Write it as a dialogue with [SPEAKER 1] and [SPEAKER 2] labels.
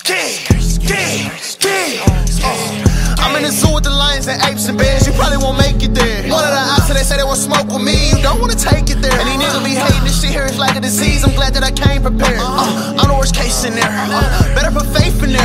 [SPEAKER 1] Ski.
[SPEAKER 2] I'm in the zoo with the lions and apes and bears. You probably won't make it there. One of the ops they say they won't smoke with me. You don't wanna take it there. And these niggas be hating this shit here is like a disease. I'm glad that I came prepared. Uh, I'm the worst case scenario. Uh, better put faith in there.